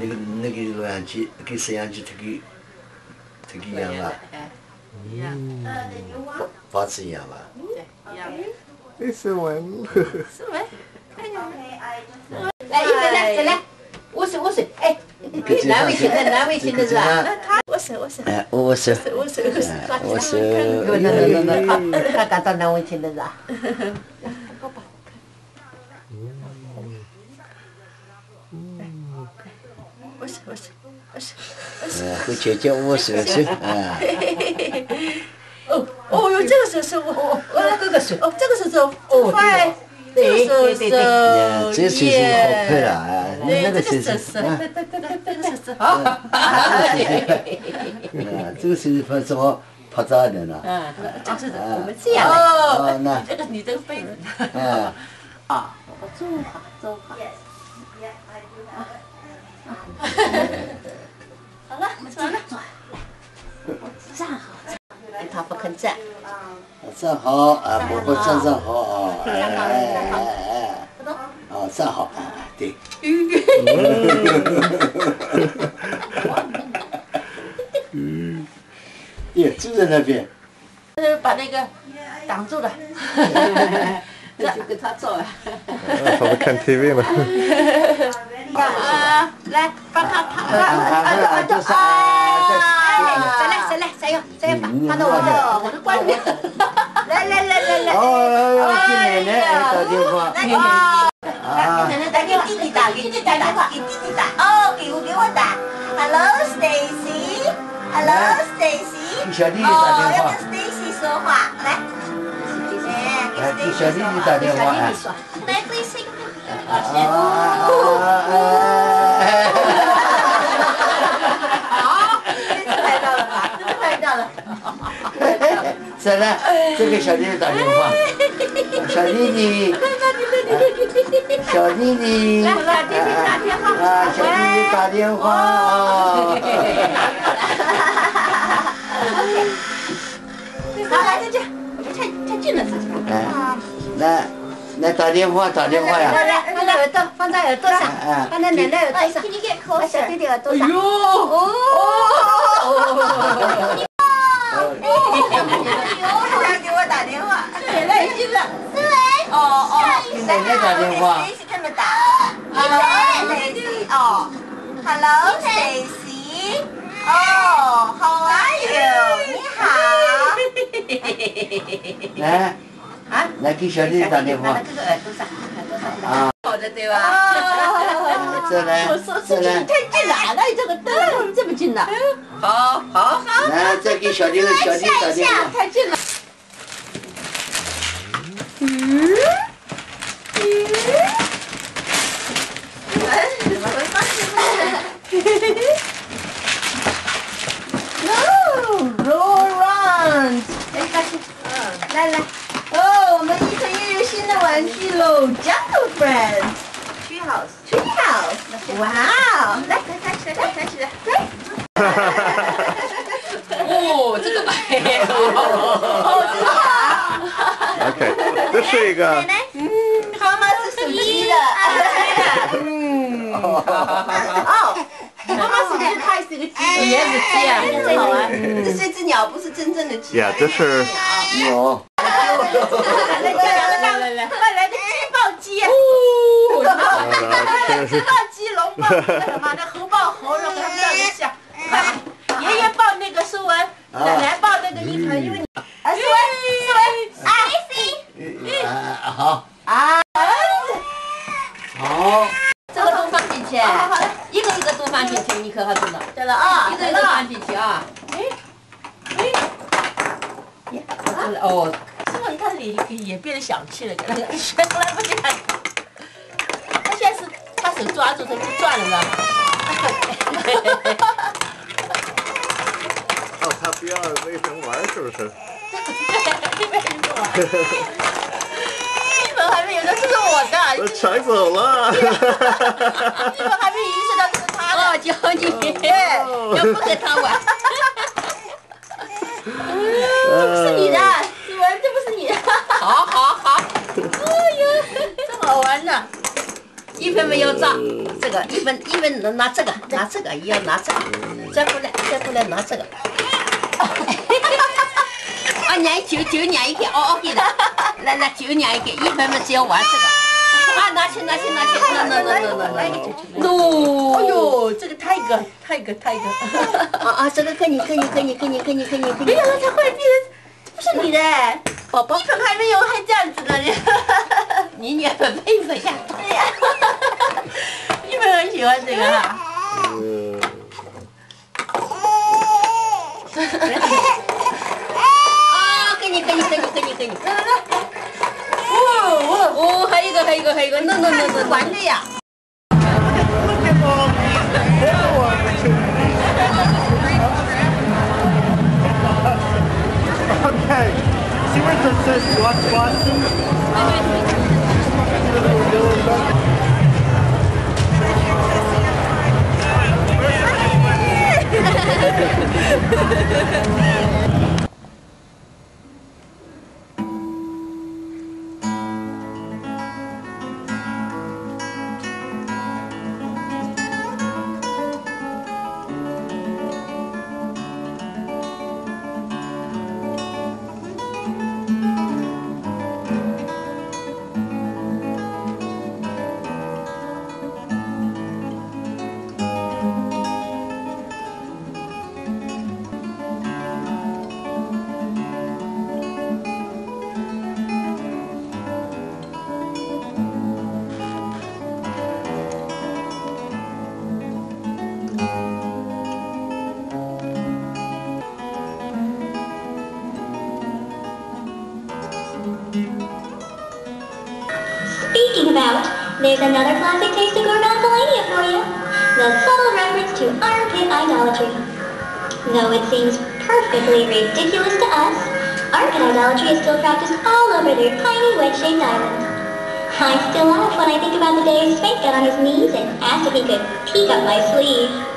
那个那个录像机跟摄像机特个特个一样吧？哎，一样，保持一样吧？对，一样。哎，斯文，是没？来，一个来，再来，握手握手，哎，难为情的，难为情的是吧？那他握手握手哎，握握手，握手握手，抓起来握手，那那那那那，好，他感到难为情的是吧？握手握手握手。哎，和姐姐握手手，啊，哦哦哟，这个手手我我哦，这个手，哦，这个手手哦快，对这个对对对，哎手这手是好拍了啊，对，那个这手是，个手手，啊，对对对对，这个手手好。啊，这个手是拍怎么拍照的呢？嗯，就是我们这样来，哦哦，那，这 个你这个背子，啊，啊，走好，走好。好了，完了。站好，他不肯站，站好啊，婆婆站站好啊，哎哎哎哎，啊，站好，哎哎，对，耶，就在那边，呃，把那个挡住了。这就给他照啊。他们看 TV 呢。啊，来帮他啊再来，再来，再用，再用，放到我的我的罐里。来来来来来，哦，给奶奶打电话，啊，奶奶打给弟弟打，给弟弟打电话，给弟弟打。哦，给我给我打。Hello Stacy。Hello Stacy。给小弟弟哦，打电话要跟，Stacy 说话，来。来给小弟弟打电话，哎，来微信。啊啊再来，再给小弟弟打电话，小弟弟，小弟弟，来，小弟弟打电话。啊，小弟弟打电话啊！好，来再见。我觉得太太近了，自己。来，来，来打电话，打电话呀！来来，放在耳朵，放在耳朵上，放在奶奶耳朵上，放小弟弟耳朵上。他给我打电话，奶奶已经了。思维。哦哦。给奶奶打电话。Stacy 这么打。Hello Stacy。哦。Hello Stacy。哦，How are you？你好。来，啊？来给小弟打电话，啊！好的对吧？哦。再来，再来，太近了，哪里这个灯这么近呢？好好好。来再给小弟弟小弟弟打电话。太近了。No, roll around。哎，大去。来来。哦，我们伊藤又有新的玩具喽，Jungle Friends。Tree House。Tree House。哇哦，来来开起来，来开起来，来。哦，这个白。哦，真的啊。OK，这是一个嗯，妈妈是属鸡的。嗯。哦，妈妈是鸡，它也是个鸡。也是鸡啊，真好玩。这是一只鸟，不是真正的鸡。呀，这是鸟，来来来来，快来个鸡抱鸡。真的是鸡龙抱那什么，那猴抱猴，然后他们叫一下。爷爷抱那个苏文，奶奶抱那个伊藤，因为你啊，思维，思维，啊，好，啊，好，这个都放进去，好了，一个一个都放进去，你可好知道？对了啊，一个一个放进去啊。哦，苏文他脸也变得小气了，那个学从来不这样。他现在是把手抓住，他就转了，知道吗？哦，他不要那人玩是不是？日本还没有，那这是我的，我抢走了。日本还没意识到这是他的。哦，教你，要不和他玩。是你的，子文，这不是你的。好好好，哎呦，真好玩呢。一菲分没有照，这个一分一分拿这个拿这个也要拿这个，再过来再过来拿这个。啊，娘就就娘一个，哦哦给的，来来就娘一个，一分嘛只要玩这个。啊，拿去拿去拿去，拿拿拿拿拿拿。哦，哎呦，这个太个太个太个。啊啊，这个给你给你给你给你给你给你给你没想。到它会变，不是你的，宝宝一粉还没有，还这样子的你。你女儿配不下。对呀。你们很喜欢这个哈。哦哦哦，还一个，还一个，还一个，喏喏是，关的呀。About, there's another classic taste of Gorgonzola for you. The subtle reference to armpit idolatry. Though it seems perfectly ridiculous to us, armpit idolatry is still practiced all over their tiny wedge-shaped island. I still laugh when I think about the day Spank got on his knees and asked if he could peek up my sleeve.